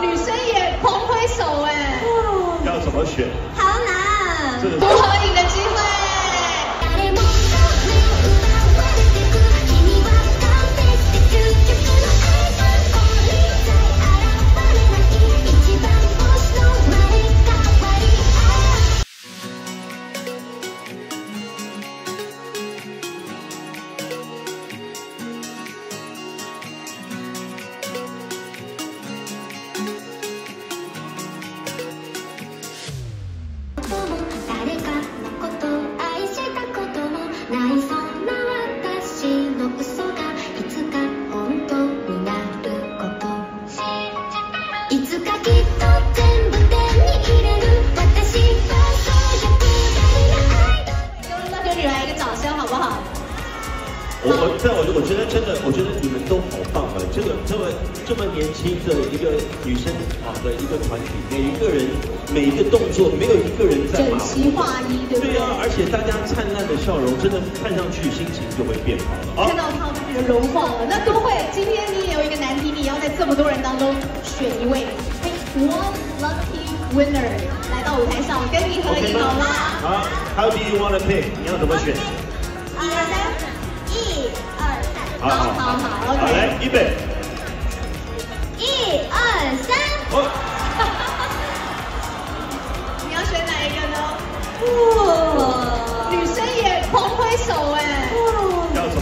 女生也捧挥手哎、要怎么选？好难。不可以。我们那个女来一个掌声好不好？我我在我我觉得真的，我觉得你们都好棒啊！这么年轻的一个女生啊的一个团体，每一个人每一个动作，没有一个人在马整齐虎。划一，对不对？对啊，而且大家灿烂的笑容，真的看上去心情就会变好了啊看！到他们的融化了。那都会，今天你也有一个难题，你要在这么多人当中选一位，one lucky winner 来到舞台上跟你合影好吗？好，How do you wanna pick？你要怎么选？一二三，一二三，好好好好好，，OK 来，预备，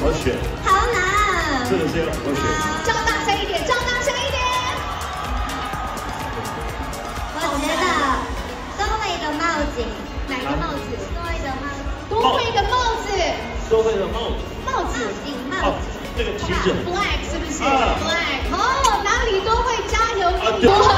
我选？好难。这个先怎么选？张大声一点，张大声一点。我觉得多了一个帽子，哪个帽子？多一个帽子。多会一个帽子，多会一个帽子，帽子顶帽子，这个旗，black 是不是、？black，哦，哪里都会加油运动。